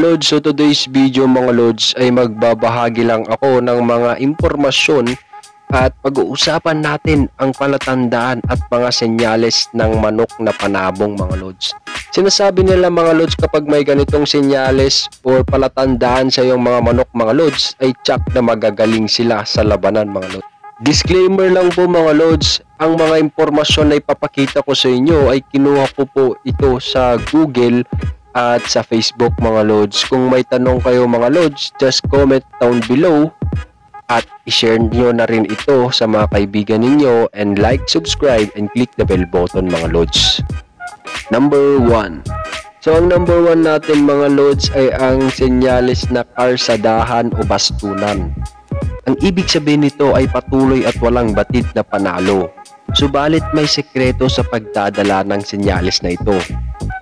Lods, so today's video mga Lods ay magbabahagi lang ako ng mga impormasyon at pag-uusapan natin ang palatandaan at mga senyales ng manok na panabong mga Lods. Sinasabi nila mga Lods kapag may ganitong senyales o palatandaan sa iyong mga manok mga Lods ay tsak na magagaling sila sa labanan mga Lods. Disclaimer lang po mga Lods, ang mga impormasyon na ipapakita ko sa inyo ay kinuha ko po ito sa Google at sa Facebook mga Lods. Kung may tanong kayo mga Lods, just comment down below at i-share nyo na rin ito sa mga kaibigan ninyo and like, subscribe, and click the bell button mga Lods. Number 1 So ang number 1 natin mga Lods ay ang senyales na karsadahan o bastunan. Ang ibig sabihin nito ay patuloy at walang batid na panalo. Subalit may sekreto sa pagdadala ng senyales na ito.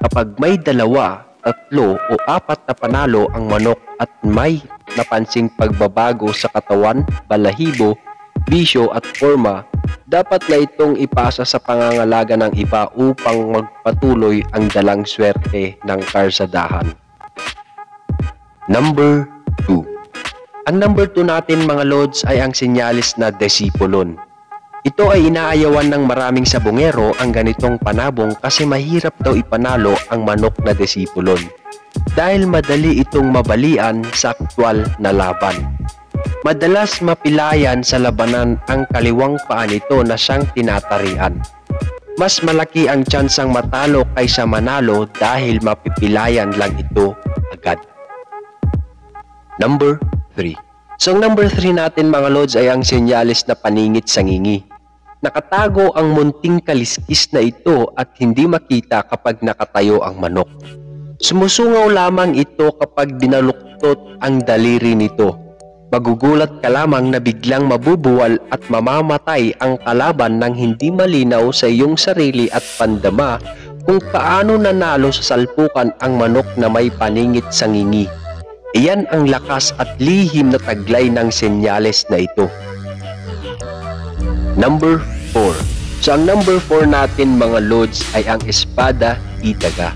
Kapag may dalawa, tatlo o apat na panalo ang manok at may napansing pagbabago sa katawan, balahibo, bisyo at forma, dapat na itong ipasa sa pangangalaga ng iba upang magpatuloy ang dalang swerte ng karsadahan. Number 2 Ang number 2 natin mga lods ay ang sinyalis na desipolon. Ito ay inaayawan ng maraming sabungero ang ganitong panabong kasi mahirap daw ipanalo ang manok na desipulon dahil madali itong mabalian sa aktwal na laban. Madalas mapilayan sa labanan ang kaliwang paa nito na siyang tinatarian. Mas malaki ang tsansang matalo kaysa manalo dahil mapipilayan lang ito agad. Number 3 So number 3 natin mga lods ay ang senyalis na paningit sa ngingi. Nakatago ang munting kaliskis na ito at hindi makita kapag nakatayo ang manok. Sumusungaw lamang ito kapag dinaluktot ang daliri nito. Magugulat ka lamang na biglang mabubuwal at mamamatay ang kalaban nang hindi malinaw sa iyong sarili at pandama kung paano nanalo sa salpukan ang manok na may paningit sa ngingi. Iyan ang lakas at lihim na taglay ng senyales na ito. Number 4 So ang number 4 natin mga lods ay ang espada itaga.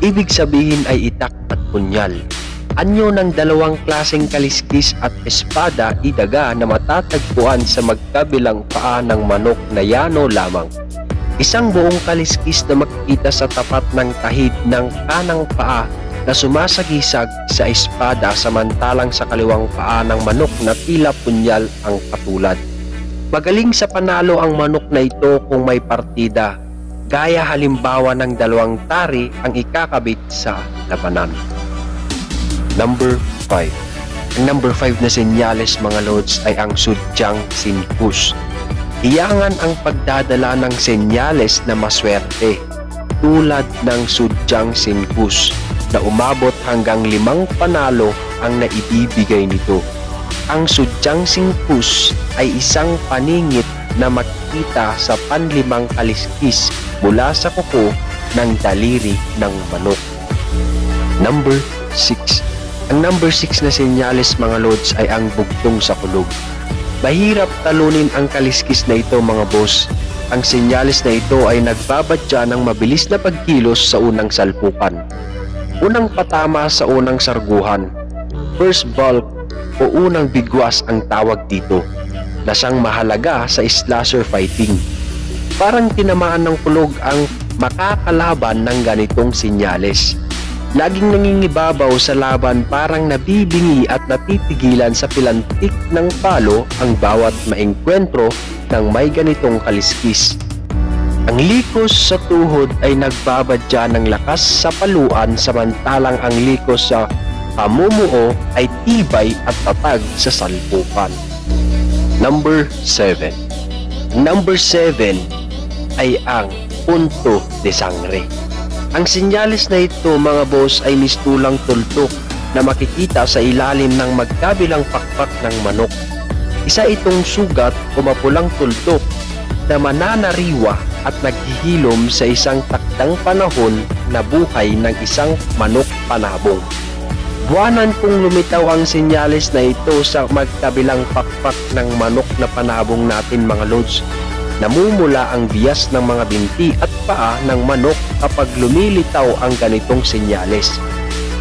Ibig sabihin ay itak at punyal. Anyo ng dalawang klaseng kaliskis at espada itaga na matatagpuan sa magkabilang paa ng manok na yano lamang. Isang buong kaliskis na makikita sa tapat ng tahid ng kanang paa na sumasagisag sa espada samantalang sa kaliwang paa ng manok na tila punyal ang katulad. Magaling sa panalo ang manok na ito kung may partida, gaya halimbawa ng dalawang tari ang ikakabit sa labanan. Number 5 Ang number 5 na senyales mga lods ay ang sudyang sinpus. Iyangan ang pagdadala ng senyales na maswerte tulad ng sudyang sinpus na umabot hanggang limang panalo ang naibibigay nito. Ang sudyang singpus ay isang paningit na makikita sa panlimang kaliskis mula sa kuko ng daliri ng manok. Number 6 Ang number 6 na senyales mga lods ay ang bugtong sa kulog. Mahirap talunin ang kaliskis na ito mga boss. Ang senyales na ito ay nagbabadya ng mabilis na pagkilos sa unang salpukan unang patama sa unang sarguhan. First bulk o unang bigwas ang tawag dito na siyang mahalaga sa slasher fighting. Parang tinamaan ng kulog ang makakalaban ng ganitong sinyales. Laging nangingibabaw sa laban parang nabibingi at natitigilan sa pilantik ng palo ang bawat maengkwentro ng may ganitong kaliskis. Ang likos sa tuhod ay nagbabadya ng lakas sa paluan samantalang ang likos sa pamumuo ay tibay at tatag sa salpukan. Number 7 Number 7 ay ang punto de sangre. Ang sinyalis na ito mga boss ay mistulang tultok na makikita sa ilalim ng magkabilang pakpak ng manok. Isa itong sugat o mapulang tultok na mananariwa at naghihilom sa isang takdang panahon na buhay ng isang manok panabong. Buwanan kung lumitaw ang sinyalis na ito sa magkabilang pakpak ng manok na panabong natin mga lods. Namumula ang bias ng mga binti at paa ng manok kapag lumilitaw ang ganitong sinyalis.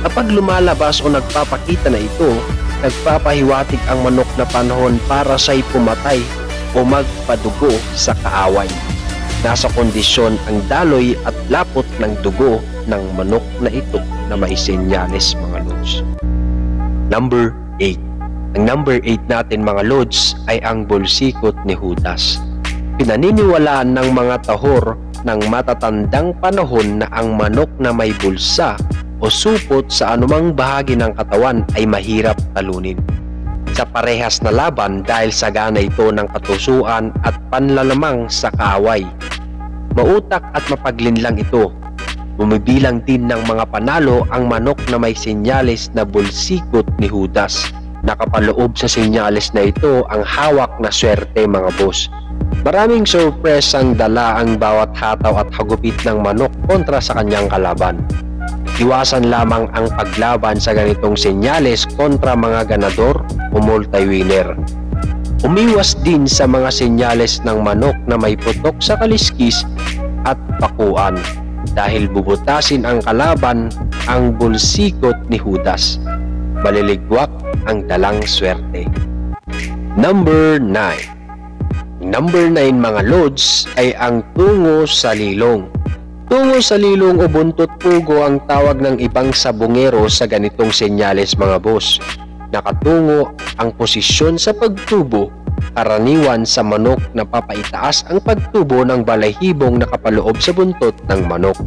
Kapag lumalabas o nagpapakita na ito, nagpapahiwatig ang manok na panahon para siya'y pumatay o magpadugo sa kaaway. Nasa kondisyon ang daloy at lapot ng dugo ng manok na ito na may senyales mga lods. Number 8 Ang number 8 natin mga lods ay ang bulsikot ni Judas. Pinaniniwalaan ng mga tahor ng matatandang panahon na ang manok na may bulsa o supot sa anumang bahagi ng katawan ay mahirap talunin sa parehas na laban dahil sagana ito ng katusuan at panlalamang sa kaaway. Mautak at mapaglinlang ito. Bumibilang din ng mga panalo ang manok na may senyales na bulsikot ni Judas. Nakapaloob sa senyales na ito ang hawak na swerte mga boss. Maraming surprise ang dala ang bawat hataw at hagupit ng manok kontra sa kanyang kalaban. Iwasan lamang ang paglaban sa ganitong senyales kontra mga ganador o multi-winner. Umiwas din sa mga senyales ng manok na may putok sa kaliskis at pakuan dahil bubutasin ang kalaban ang bulsikot ni Judas. Maliligwak ang dalang swerte. Number 9 Number 9 mga lods ay ang tungo sa lilong. Tungo sa lilong o buntot pugo ang tawag ng ibang sabungero sa ganitong senyales mga boss. Nakatungo ang posisyon sa pagtubo, karaniwan sa manok na papaitaas ang pagtubo ng balahibong nakapaloob sa buntot ng manok.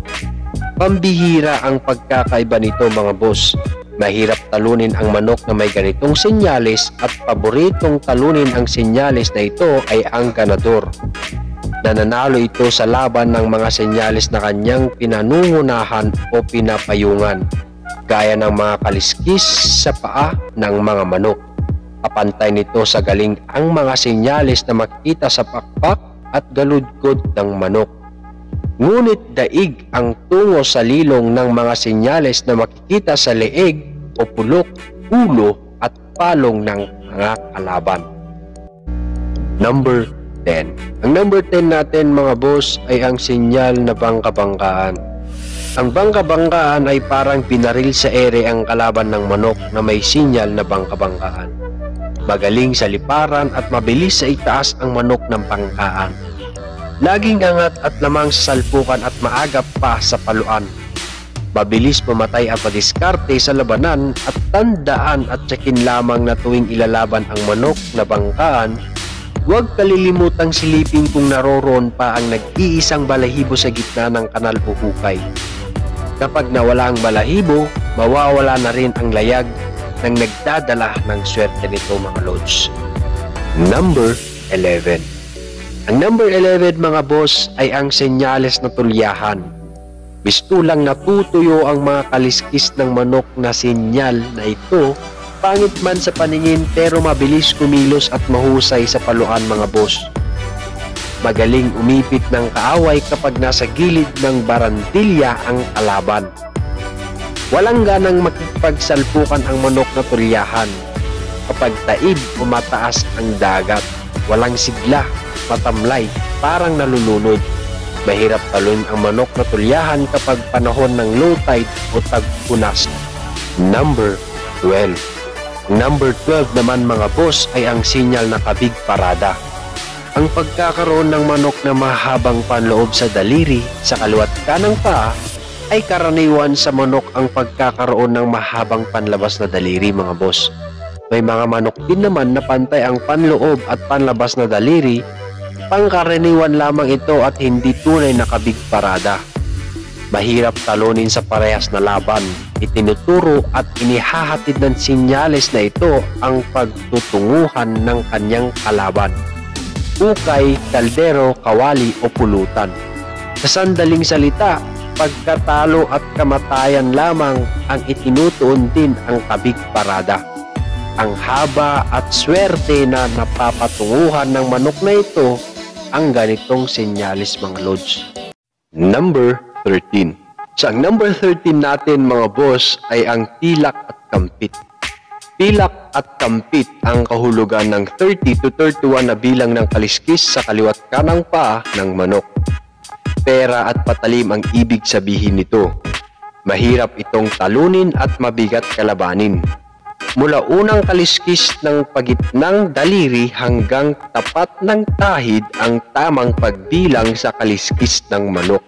Pambihira ang pagkakaiba nito mga boss. Mahirap talunin ang manok na may ganitong senyales at paboritong talunin ang senyales na ito ay ang ganador nananalo ito sa laban ng mga senyales na kanyang pinanungunahan o pinapayungan, gaya ng mga kaliskis sa paa ng mga manok. Kapantay nito sa galing ang mga senyales na makita sa pakpak at galudgod ng manok. Ngunit daig ang tungo sa lilong ng mga senyales na makikita sa leeg o pulok, ulo at palong ng mga kalaban. Number 10. Ang number 10 natin mga boss ay ang sinyal na bangka-bangkaan. Ang bangka-bangkaan ay parang pinaril sa ere ang kalaban ng manok na may sinyal na bangka-bangkaan. Magaling sa liparan at mabilis sa itaas ang manok ng bangkaan. Laging angat at lamang sa salpukan at maagap pa sa paluan. Mabilis pumatay at madiskarte sa labanan at tandaan at tsakin lamang na tuwing ilalaban ang manok na bangkaan Huwag kalilimutang silipin kung naroroon pa ang nag-iisang balahibo sa gitna ng kanal o hukay. Kapag nawala ang balahibo, mawawala na rin ang layag ng nagdadala ng swerte nito mga lods. Number 11 Ang number 11 mga boss ay ang senyales na tulyahan. Bistulang natutuyo ang mga kaliskis ng manok na senyal na ito Pangit man sa paningin pero mabilis kumilos at mahusay sa paluan mga boss. Magaling umipit ng kaaway kapag nasa gilid ng barantilya ang kalaban. Walang ganang makipagsalpukan ang manok na tulyahan. Kapag taib o mataas ang dagat, walang sigla, matamlay, parang nalulunod. Mahirap talon ang manok na tulyahan kapag panahon ng low tide o tagpunas. Number 12 Number 12 naman mga boss ay ang sinyal na kabig parada. Ang pagkakaroon ng manok na mahabang panloob sa daliri sa kaliwat kanang paa ay karaniwan sa manok ang pagkakaroon ng mahabang panlabas na daliri mga boss. May mga manok din naman na pantay ang panloob at panlabas na daliri, pangkaraniwan lamang ito at hindi tunay na kabig parada. Mahirap talunin sa parehas na laban itinuturo at inihahatid ng sinyales na ito ang pagtutunguhan ng kanyang kalaban. Ukay, kaldero, kawali o pulutan. Sa sandaling salita, pagkatalo at kamatayan lamang ang itinutuon din ang kabig parada. Ang haba at swerte na napapatunguhan ng manok na ito ang ganitong sinyalis mga lods. Number 13 So ang number 13 natin mga boss ay ang pilak at kampit. Pilak at kampit ang kahulugan ng 30 to 31 na bilang ng kaliskis sa kaliwat kanang paa ng manok. Pera at patalim ang ibig sabihin nito. Mahirap itong talunin at mabigat kalabanin. Mula unang kaliskis ng pagitnang daliri hanggang tapat ng tahid ang tamang pagbilang sa kaliskis ng manok.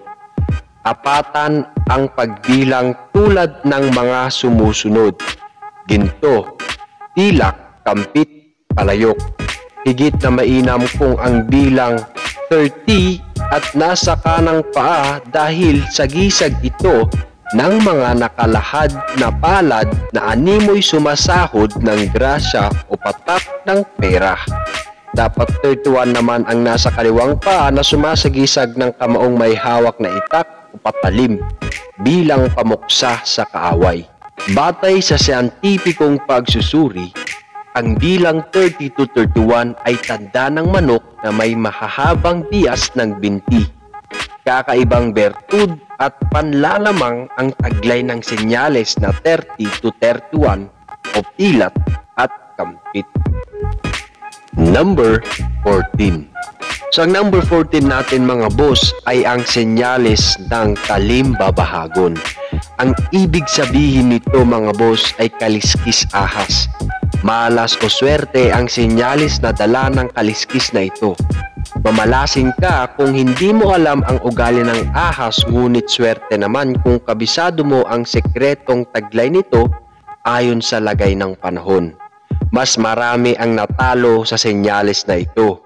Apatan ang pagbilang tulad ng mga sumusunod. Ginto, tilak, kampit, palayok. Higit na mainam kung ang bilang 30 at nasa kanang paa dahil sa gisag ito ng mga nakalahad na palad na animoy sumasahod ng grasya o patak ng pera. Dapat 31 naman ang nasa kaliwang paa na sumasagisag ng kamaong may hawak na itak o patalim bilang pamuksa sa kaaway. Batay sa siyentipikong pagsusuri, ang bilang 30 to 31 ay tanda ng manok na may mahahabang bias ng binti. Kakaibang bertud at panlalamang ang taglay ng senyales na 30 to 31 o pilat at kampit. Number 14 So number 14 natin mga boss ay ang senyales ng kalimbabahagon. Ang ibig sabihin nito mga boss ay kaliskis ahas. Malas o swerte ang senyales na dala ng kaliskis na ito. Mamalasing ka kung hindi mo alam ang ugali ng ahas ngunit swerte naman kung kabisado mo ang sekretong taglay nito ayon sa lagay ng panahon. Mas marami ang natalo sa senyales na ito.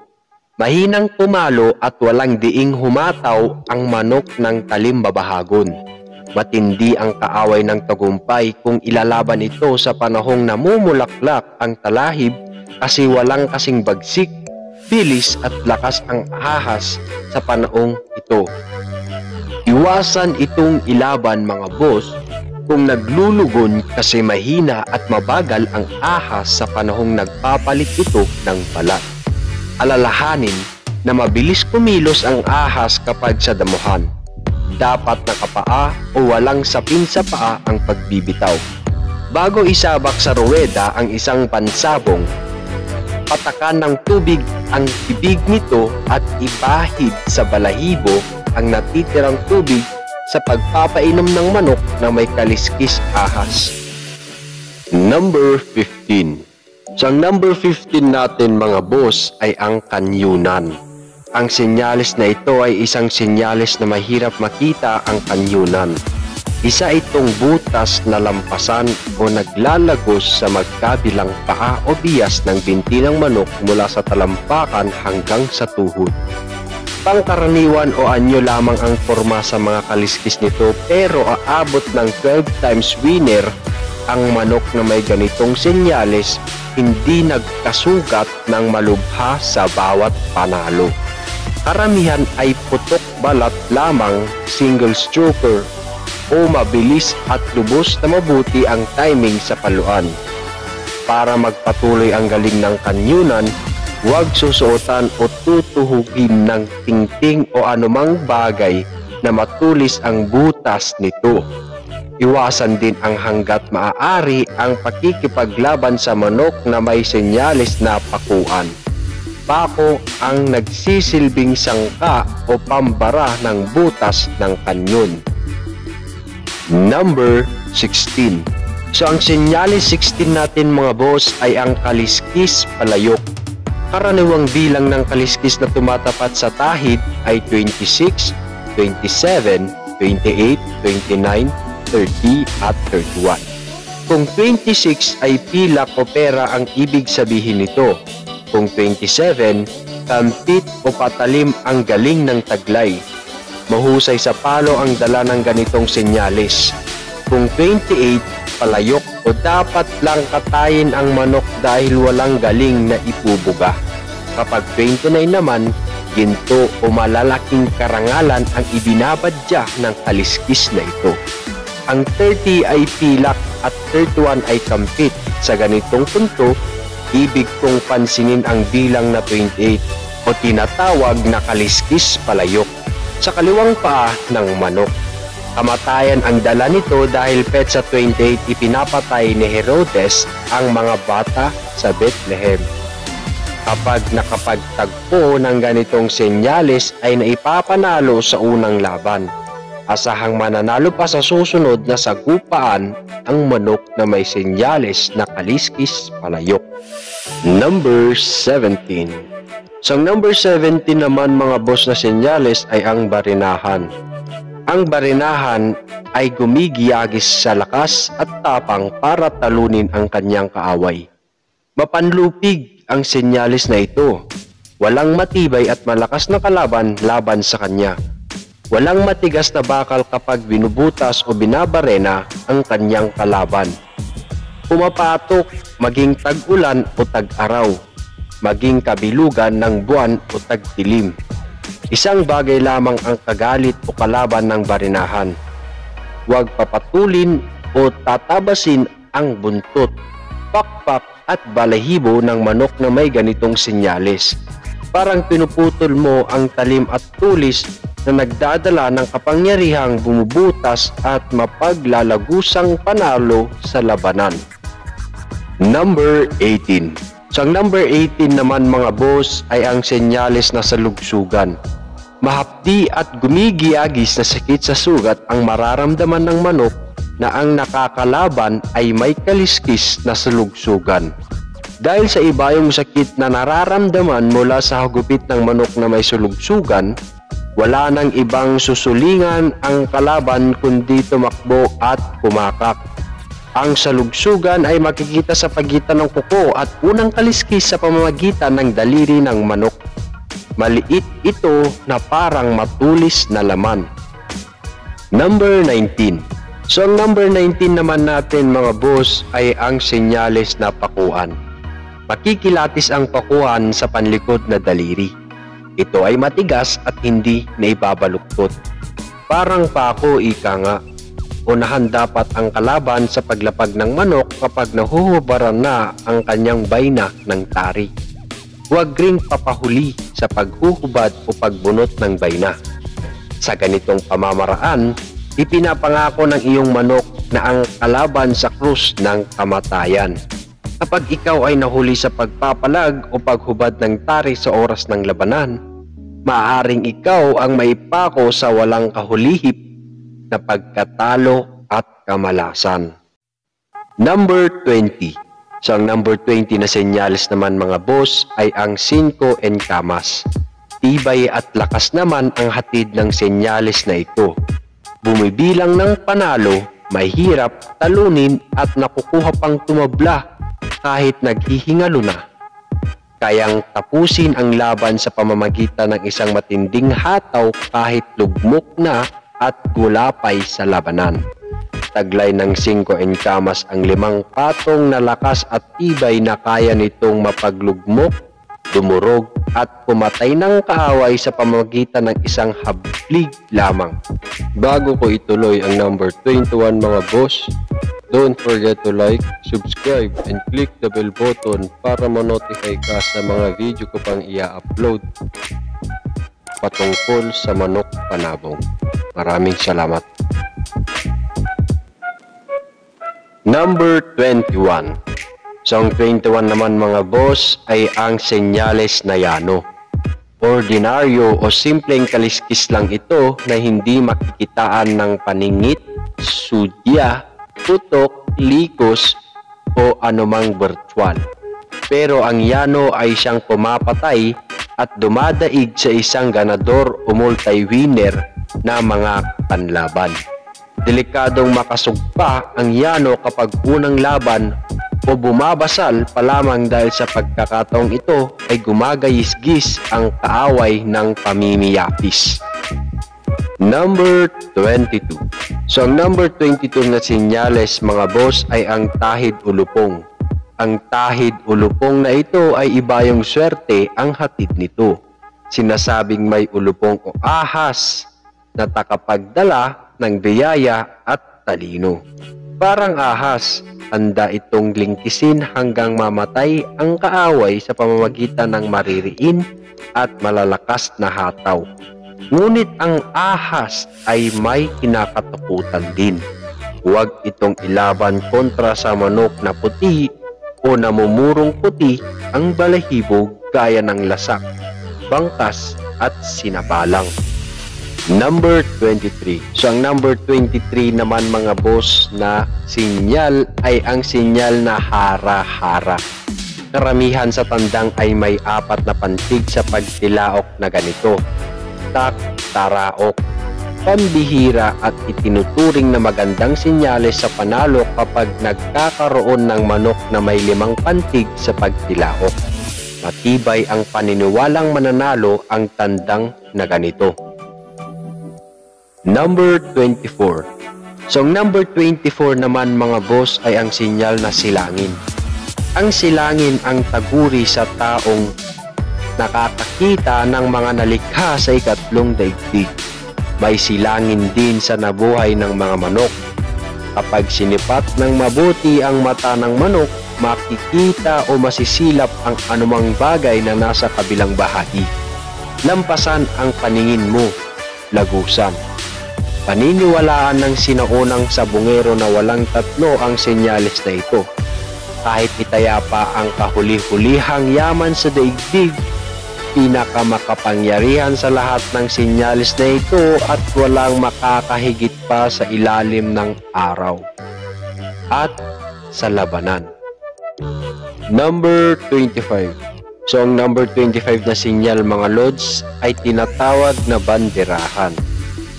Mahinang pumalo at walang diing humataw ang manok ng talimbabahagon. Matindi ang kaaway ng tagumpay kung ilalaban ito sa panahong namumulaklak ang talahib kasi walang kasing bagsik, bilis at lakas ang ahas sa panahong ito. Iwasan itong ilaban mga boss kung naglulugon kasi mahina at mabagal ang ahas sa panahong nagpapalit ito ng balat. Alalahanin na mabilis kumilos ang ahas kapag sa damuhan. Dapat nakapaa o walang sapin sa paa ang pagbibitaw. Bago isabak sa ruweda ang isang pansabong, patakan ng tubig ang bibig nito at ibahid sa balahibo ang natitirang tubig sa pagpapainom ng manok na may kaliskis ahas. Number 15 So ang number 15 natin mga boss ay ang kanyunan. Ang senyales na ito ay isang senyales na mahirap makita ang kanyunan. Isa itong butas na lampasan o naglalagos sa magkabilang paa o bias ng binti ng manok mula sa talampakan hanggang sa tuhod. Pangkaraniwan o anyo lamang ang forma sa mga kaliskis nito pero aabot ng 12 times winner ang manok na may ganitong senyales hindi nagkasugat ng malubha sa bawat panalo. Karamihan ay putok balat lamang single stroker o mabilis at lubos na mabuti ang timing sa paluan. Para magpatuloy ang galing ng kanyunan, Huwag susuotan o tutuhugin ng tingting o anumang bagay na matulis ang butas nito. Iwasan din ang hanggat maaari ang pakikipaglaban sa manok na may senyalis na pakuan. Pako ang nagsisilbing sangka o pambara ng butas ng kanyon. Number 16 So ang senyalis 16 natin mga boss ay ang kaliskis palayok Karaniwang bilang ng kaliskis na tumatapat sa tahid ay 26, 27, 28, 29, 30 at 31. Kung 26 ay pilak o pera ang ibig sabihin nito. Kung 27, kampit o patalim ang galing ng taglay. Mahusay sa palo ang dala ng ganitong senyales. Kung 28, palayok o dapat lang katayin ang manok dahil walang galing na ipubuga. Kapag 29 naman, ginto o malalaking karangalan ang ibinabadya ng kaliskis na ito. Ang 30 ay pilak at 31 ay kampit. Sa ganitong punto, ibig kong pansinin ang bilang na 28 o tinatawag na kaliskis palayok sa kaliwang paa ng manok. Kamatayan ang dala nito dahil petsa 28 ipinapatay ni Herodes ang mga bata sa Bethlehem. Kapag nakapagtagpo ng ganitong senyales ay naipapanalo sa unang laban. Asahang mananalo pa sa susunod na sagupaan ang manok na may senyales na kaliskis palayok. Number 17 Sa number 17 naman mga boss na senyales ay ang barinahan. Ang barinahan ay gumigiyagis sa lakas at tapang para talunin ang kanyang kaaway. Mapanlupig ang senyales na ito. Walang matibay at malakas na kalaban laban sa kanya. Walang matigas na bakal kapag binubutas o binabarena ang kanyang kalaban. Pumapatok maging tag-ulan o tag-araw, maging kabilugan ng buwan o tag-dilim. Isang bagay lamang ang kagalit o kalaban ng barinahan. Huwag papatulin o tatabasin ang buntot, pakpak at balahibo ng manok na may ganitong senyales. Parang pinuputol mo ang talim at tulis na nagdadala ng kapangyarihang bumubutas at mapaglalagusang panalo sa labanan. Number 18 Sa number 18 naman mga boss ay ang senyales na salugsugan. Mahapdi at gumigiyagis na sakit sa sugat ang mararamdaman ng manok na ang nakakalaban ay may kaliskis na salugsugan. Dahil sa iba yung sakit na nararamdaman mula sa hagupit ng manok na may sulugsugan, wala nang ibang susulingan ang kalaban kundi tumakbo at kumakak. Ang salugsugan ay makikita sa pagitan ng kuko at unang kaliskis sa pamamagitan ng daliri ng manok. Maliit ito na parang matulis na laman. Number 19 So ang number 19 naman natin mga boss ay ang senyales na pakuan. Makikilatis ang pakuan sa panlikod na daliri. Ito ay matigas at hindi naibabaluktot. Parang pako ika nga. Unahan dapat ang kalaban sa paglapag ng manok kapag nahuhubaran na ang kanyang bayna ng tari. Huwag ring papahuli sa paghuhubad o pagbunot ng bayna. Sa ganitong pamamaraan, ipinapangako ng iyong manok na ang kalaban sa krus ng kamatayan. Kapag ikaw ay nahuli sa pagpapalag o paghubad ng tari sa oras ng labanan, maaaring ikaw ang maipako sa walang kahulihip na pagkatalo at kamalasan. Number 20 Sa so, number 20 na senyales naman mga boss ay ang 5 and kamas. Tibay at lakas naman ang hatid ng senyales na ito. Bumibilang ng panalo, mahirap talunin at nakukuha pang tumabla kahit naghihingalo na. Kayang tapusin ang laban sa pamamagitan ng isang matinding hataw kahit lugmok na at gulapay sa labanan. Taglay ng 5 enkamas ang limang patong na lakas at tibay na kaya nitong mapaglugmok, dumurog at pumatay ng kaaway sa pamamagitan ng isang hablig lamang. Bago ko ituloy ang number 21 mga boss, Don't forget to like, subscribe, and click the bell button para ma-notify ka sa mga video ko pang i-upload patungkol sa manok panabong. Maraming salamat. Number 21 Sa 21 naman mga boss ay ang senyales na yano. Ordinaryo o simpleng kaliskis lang ito na hindi makikitaan ng paningit, sudya, tutok, likos o anumang virtual. Pero ang yano ay siyang pumapatay at dumadaig sa isang ganador o multi-winner na mga panlaban. Delikadong makasugpa ang yano kapag unang laban o bumabasal pa lamang dahil sa pagkakataong ito ay gumagayisgis ang kaaway ng pamimiyapis. Number 22 So ang number 22 na sinyales mga boss ay ang tahid ulupong. Ang tahid ulupong na ito ay iba yung swerte ang hatid nito. Sinasabing may ulupong o ahas na takapagdala ng biyaya at talino. Parang ahas, handa itong lingkisin hanggang mamatay ang kaaway sa pamamagitan ng maririin at malalakas na hataw. Ngunit ang ahas ay may kinakatakutan din. Huwag itong ilaban kontra sa manok na puti o namumurong puti ang balahibog gaya ng lasak, bangkas at sinabalang. Number 23. So ang number 23 naman mga boss na sinyal ay ang sinyal na hara-hara. Karamihan sa tandang ay may apat na pantig sa pagtilaok na ganito. Tak, taraok, pambihira at itinuturing na magandang sinyales sa panalo kapag nagkakaroon ng manok na may limang pantig sa pagtilaok. Matibay ang paniniwalang mananalo ang tandang na ganito. Number 24. So, number 24 naman mga boss ay ang sinyal na silangin. Ang silangin ang taguri sa taong nakakakita ng mga nalikha sa ikatlong daigdig. May silangin din sa nabuhay ng mga manok. Kapag sinipat ng mabuti ang mata ng manok, makikita o masisilap ang anumang bagay na nasa kabilang bahagi. Lampasan ang paningin mo, lagusan. Paniniwalaan ng sinaunang sabungero na walang tatlo ang senyales na ito. Kahit itaya pa ang kahuli-hulihang yaman sa daigdig, pinakamakapangyarihan sa lahat ng senyales na ito at walang makakahigit pa sa ilalim ng araw at sa labanan. Number 25 So ang number 25 na sinyal mga lods ay tinatawag na banderahan.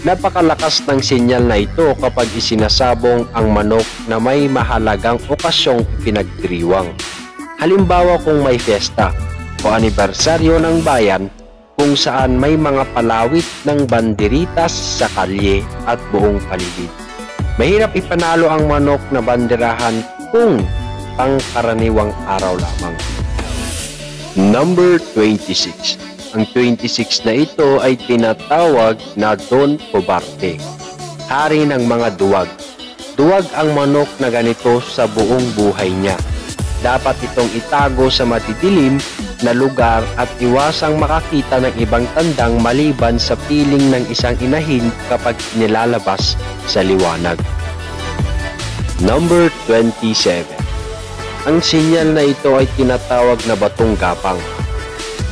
Napakalakas ng sinyal na ito kapag isinasabong ang manok na may mahalagang okasyong pinagdiriwang. Halimbawa kung may fiesta o anibersaryo ng bayan kung saan may mga palawit ng banderitas sa kalye at buong paligid. Mahirap ipanalo ang manok na banderahan kung pangkaraniwang araw lamang. Number 26 ang 26 na ito ay tinatawag na Don Cobarte, hari ng mga duwag. Duwag ang manok na ganito sa buong buhay niya. Dapat itong itago sa matidilim na lugar at iwasang makakita ng ibang tandang maliban sa piling ng isang inahin kapag nilalabas sa liwanag. Number 27 Ang sinyal na ito ay tinatawag na batong gapang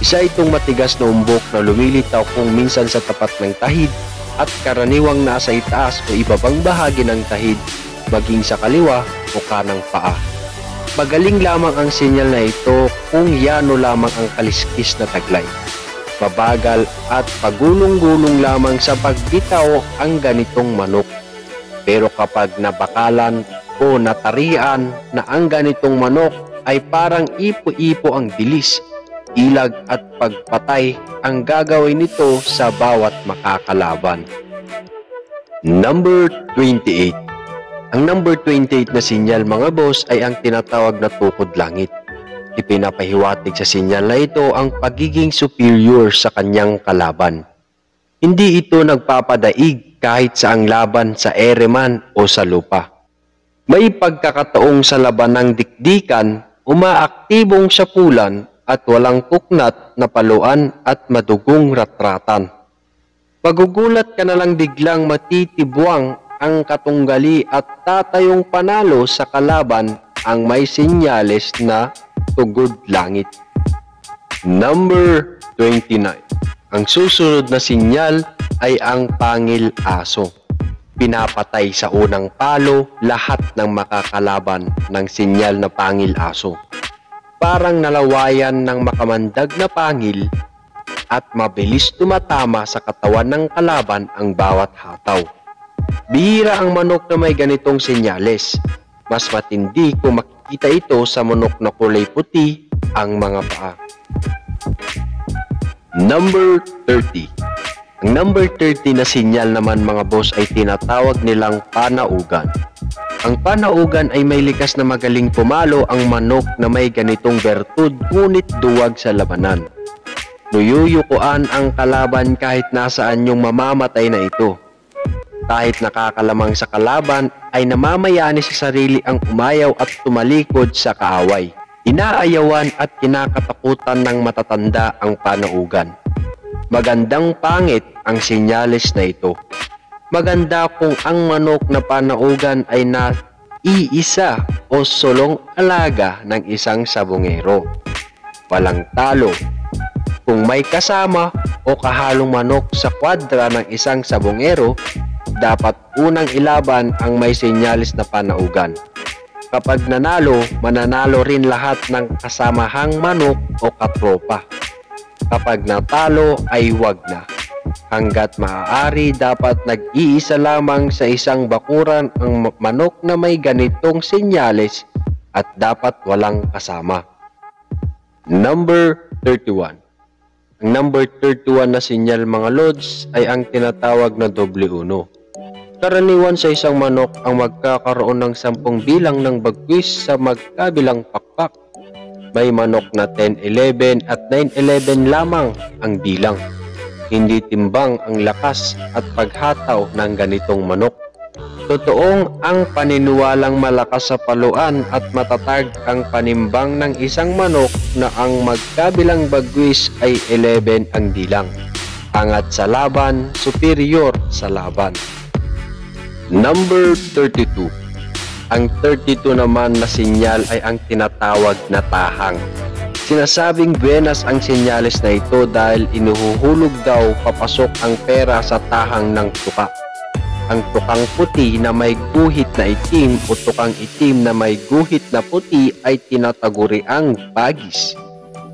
isa itong matigas na umbok na lumilitaw kung minsan sa tapat ng tahid at karaniwang nasa itaas o ibabang bahagi ng tahid maging sa kaliwa o kanang paa. Magaling lamang ang sinyal na ito kung yano lamang ang kaliskis na taglay. Mabagal at pagulong-gulong lamang sa pagbitaw ang ganitong manok. Pero kapag nabakalan o natarian na ang ganitong manok ay parang ipo-ipo ang bilis ilag at pagpatay ang gagawin nito sa bawat makakalaban. Number 28 Ang number 28 na sinyal mga boss ay ang tinatawag na tukod langit. Ipinapahiwatig sa sinyal na ito ang pagiging superior sa kanyang kalaban. Hindi ito nagpapadaig kahit sa ang laban sa ereman o sa lupa. May pagkakataong sa laban ng dikdikan, umaaktibong sapulan at walang puknat na paluan at madugong ratratan. Pagugulat ka na lang biglang matitibwang ang katunggali at tatayong panalo sa kalaban ang may sinyales na tugod langit. Number 29. Ang susunod na sinyal ay ang pangil aso. Pinapatay sa unang palo lahat ng makakalaban ng sinyal na pangil aso parang nalawayan ng makamandag na pangil at mabilis tumatama sa katawan ng kalaban ang bawat hataw. Bihira ang manok na may ganitong senyales. Mas matindi kung makikita ito sa manok na kulay puti ang mga paa. Number 30 Ang number 30 na sinyal naman mga boss ay tinatawag nilang panaugan. Ang panaugan ay may likas na magaling pumalo ang manok na may ganitong bertud ngunit duwag sa labanan. Nuyuyukuan ang kalaban kahit nasaan yung mamamatay na ito. Kahit nakakalamang sa kalaban ay namamayani sa sarili ang umayaw at tumalikod sa kaaway. Inaayawan at kinakatakutan ng matatanda ang panaugan. Magandang pangit ang sinyalis na ito maganda kung ang manok na panaugan ay na iisa o sulong alaga ng isang sabungero. Walang talo. Kung may kasama o kahalong manok sa kwadra ng isang sabongero, dapat unang ilaban ang may senyalis na panaugan. Kapag nanalo, mananalo rin lahat ng kasamahang manok o katropa. Kapag natalo ay wag na. Hanggat maaari dapat nag-iisa lamang sa isang bakuran ang manok na may ganitong senyales at dapat walang kasama. Number 31 Ang number 31 na sinyal mga lods ay ang tinatawag na doble uno. Karaniwan sa isang manok ang magkakaroon ng sampung bilang ng bagwis sa magkabilang pakpak. May manok na 10-11 at 9-11 lamang ang bilang. Hindi timbang ang lakas at paghataw ng ganitong manok. Totoong ang paniniwalang malakas sa paluan at matatag ang panimbang ng isang manok na ang magkabilang bagwis ay 11 ang bilang. Angat sa laban, superior sa laban. Number 32 Ang 32 naman na sinyal ay ang tinatawag na tahang. Sinasabing buenas ang senyales na ito dahil inuhuhulog daw papasok ang pera sa tahang ng tuka. Ang tukang puti na may guhit na itim o tukang itim na may guhit na puti ay tinataguri ang bagis.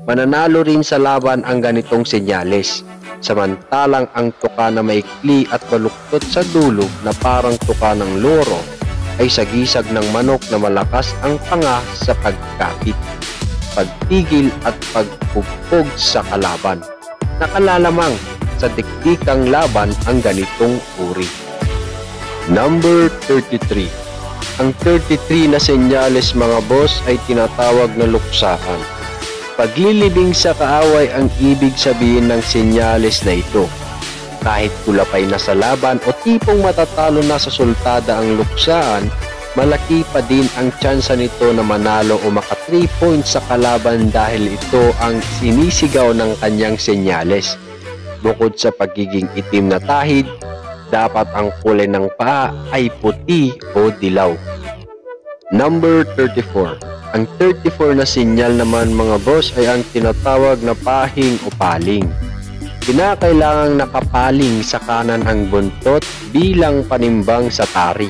Mananalo rin sa laban ang ganitong senyales. Samantalang ang tuka na maikli at baluktot sa dulo na parang tuka ng loro ay sagisag ng manok na malakas ang panga sa pagkapit, pagtigil at pagpugpog sa kalaban. Nakalalamang sa dikdikang laban ang ganitong uri. Number 33 Ang 33 na senyales mga boss ay tinatawag na luksaan Paglilibing sa kaaway ang ibig sabihin ng senyales na ito. Kahit kulapay na sa laban o tipong matatalo na sa sultada ang luksaan, malaki pa din ang tsansa nito na manalo o maka 3 points sa kalaban dahil ito ang sinisigaw ng kanyang senyales. Bukod sa pagiging itim na tahid, dapat ang kulay ng paa ay puti o dilaw. Number 34 ang 34 na sinyal naman mga boss ay ang tinatawag na pahing o paling. Kinakailangang nakapaling sa kanan ang buntot bilang panimbang sa tari.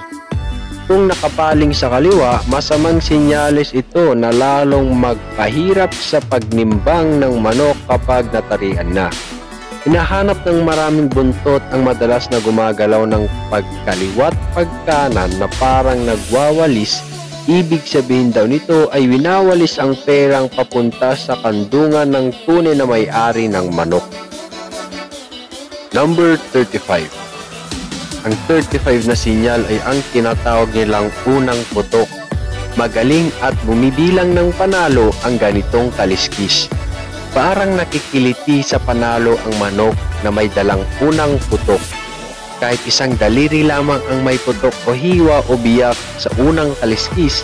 Kung nakapaling sa kaliwa, masamang sinyalis ito na lalong magpahirap sa pagnimbang ng manok kapag natarian na. Hinahanap ng maraming buntot ang madalas na gumagalaw ng pagkaliwat pagkanan na parang nagwawalis Ibig sabihin daw nito ay winawalis ang perang papunta sa kandungan ng tunay na may-ari ng manok. Number 35 Ang 35 na sinyal ay ang tinatawag nilang unang putok. Magaling at bumibilang ng panalo ang ganitong kaliskis. Parang nakikiliti sa panalo ang manok na may dalang unang putok kahit isang daliri lamang ang may putok o hiwa o biyak sa unang kaliskis,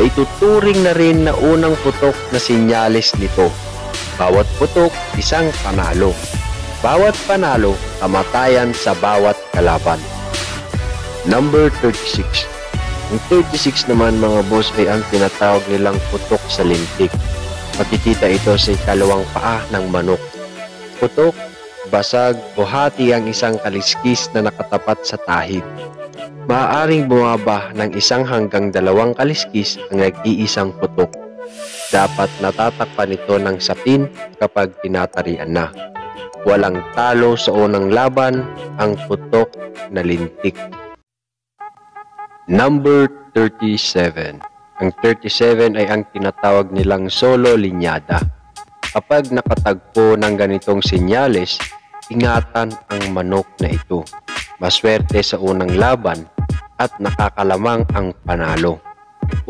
ay ituturing na rin na unang putok na sinyalis nito. Bawat putok, isang panalo. Bawat panalo, kamatayan sa bawat kalaban. Number 36 Ang 36 naman mga boss ay ang tinatawag nilang putok sa lintik. Makikita ito sa ikalawang paa ng manok. Putok basag o hati ang isang kaliskis na nakatapat sa tahid. Maaaring bumaba ng isang hanggang dalawang kaliskis ang nag-iisang putok. Dapat natatakpan ito ng sapin kapag tinatarian na. Walang talo sa unang laban ang putok na lintik. Number 37 Ang 37 ay ang tinatawag nilang solo linyada Kapag nakatagpo ng ganitong senyales, ingatan ang manok na ito. Maswerte sa unang laban at nakakalamang ang panalo.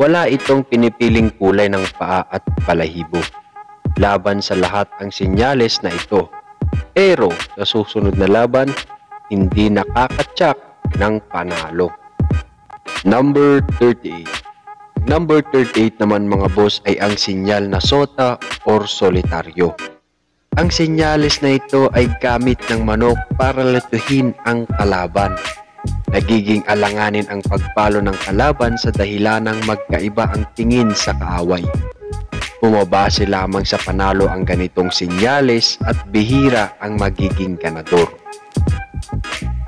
Wala itong pinipiling kulay ng paa at balahibo. Laban sa lahat ang senyales na ito. Pero sa susunod na laban, hindi nakakatsak ng panalo. Number 38 Number 38 naman mga boss ay ang sinyal na sota or solitaryo. Ang senyales na ito ay gamit ng manok para latuhin ang kalaban. Nagiging alanganin ang pagpalo ng kalaban sa dahilan ng magkaiba ang tingin sa kaaway. Bumabase lamang sa panalo ang ganitong sinyales at bihira ang magiging ganador.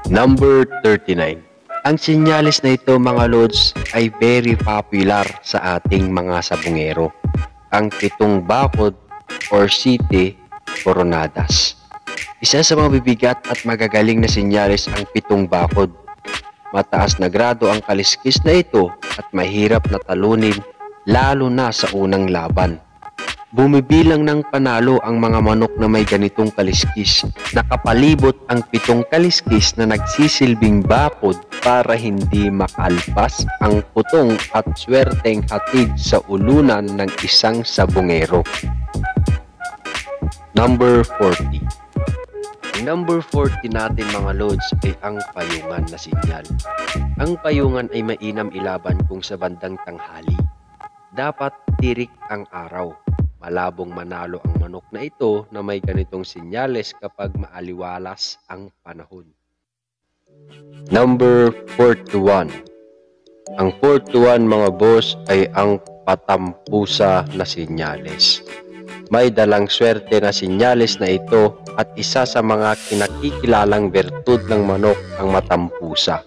Number 39 Ang sinyales na ito mga lods ay very popular sa ating mga sabungero. Ang pitong bakod or city coronadas. Isa sa mga bibigat at magagaling na sinyales ang pitong bakod. Mataas na grado ang kaliskis na ito at mahirap na talunin lalo na sa unang laban. Bumibilang ng panalo ang mga manok na may ganitong kaliskis. Nakapalibot ang pitong kaliskis na nagsisilbing bakod para hindi makalpas ang putong at swerteng hatid sa ulunan ng isang sabungero. Number 40 Ang number 40 natin mga lods ay ang payungan na sinyal. Ang payungan ay mainam ilaban kung sa bandang tanghali. Dapat tirik ang araw Malabong manalo ang manok na ito na may ganitong sinyales kapag maaliwalas ang panahon. Number 41 Ang 41 mga boss ay ang patampusa na sinyales. May dalang swerte na sinyales na ito at isa sa mga kinakikilalang bertud ng manok ang matampusa.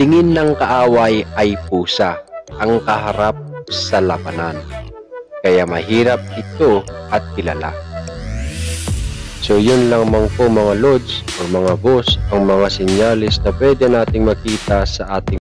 Tingin ng kaaway ay pusa, ang kaharap sa labanan kaya mahirap ito at kilala. So yun lang mang po mga lods o mga boss ang mga sinyalis na pwede nating makita sa ating